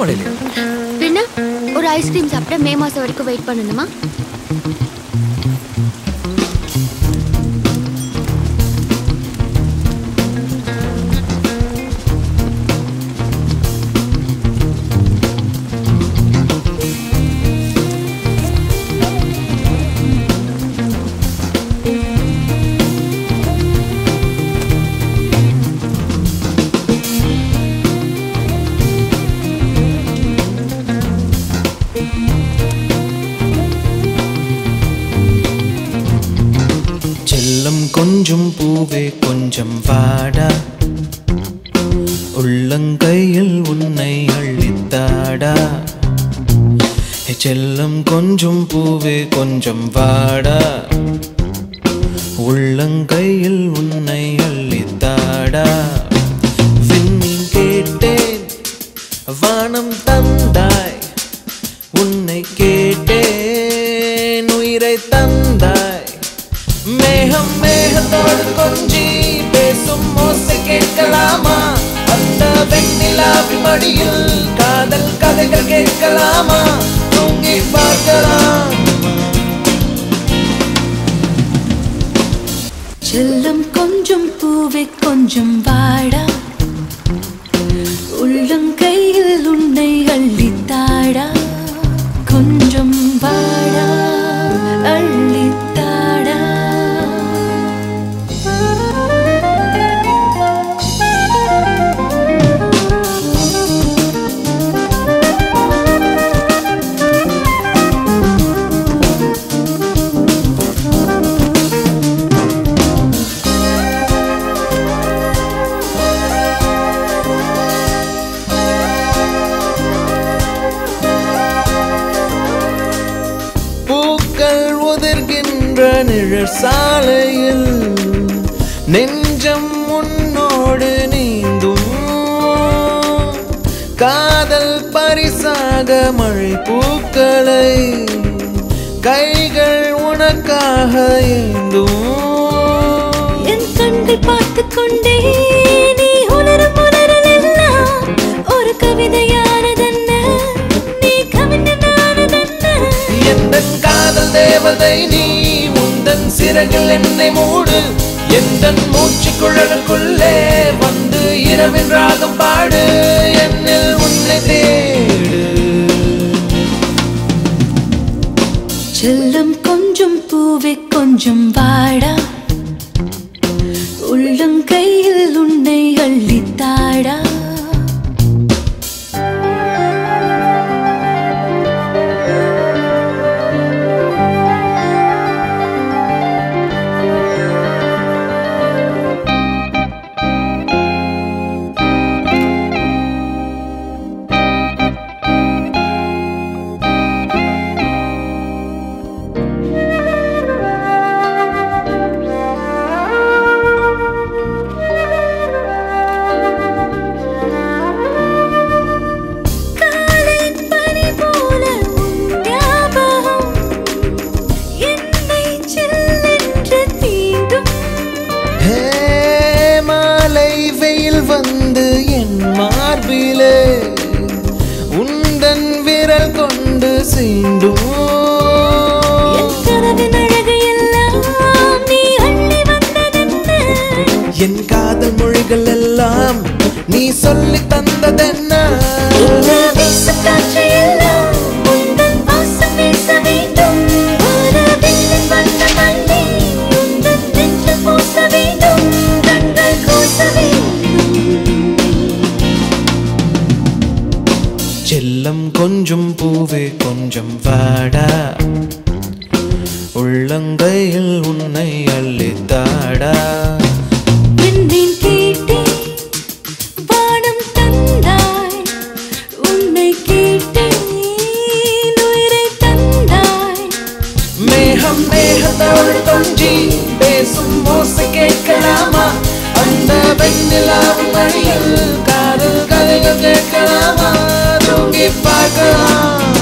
மழையிலையா பின்ன ஒரு ஐஸ்கிரீம் சாப்பிட மே மாசம் வரைக்கும் வெயிட் பண்ணணுமா? கொஞ்சம் பூவே கொஞ்சம் வாடா உள்ளங்கையில் உன்னை அள்ளித்தாடா. செல்லம் கொஞ்சம் பூவே கொஞ்சம் வாடா. உள்ளங்கையில் உன்னை அள்ளித்தாடா. விண்மீன் கேட்டேன் வானம் தந்தாய். உன்னை கேட்டேன் உயிரை தந்தாய். மேகம் மேகத்தோடு கொஞ்சி பேசும் ஓசை கேட்கலாமா? அந்த வெண்ணிலாவி மடியில் காதல் கதைகள் கேட்கலாமா? தூங்கி பார்க்கலாம். செல்லம் கொஞ்சம் பூவை கொஞ்சம் வாடா. உள்ளங்கையில் உன்னை உதிர்கின்ற நிழற் சாலையில் நெஞ்சம் உன்னோடு நீந்தும். காதல் பரிசாக மழை பூக்களை கைகள் உனக்காக ஏந்தும். என் கண்டை பார்த்து கொண்டே நீ உணரும் உணரலெல்லாம். ஒரு கவிதையானதென்ன? நீ கவிஞனானதென்ன? எந்தன் காதல் தேவதை நீ சிறகில் என்னை மூடு. எந்த மூச்சு குழலுக்குள்ளே வந்து இரவின் ராகம் பாடு. என்னில் உன்னை தேடு. செல்லம் கொஞ்சம் பூவை கொஞ்சம் வாடா. உள்ளங்கை சீண்டும் என் காதல் மொழிகள் எல்லாம் நீ சொல்லி கேட்கலாமா? அந்த பெண்ணிலாவும் மடியில் காதல் கதைகள் கேட்கலாமா? தூங்கி பார்க்கலாம்.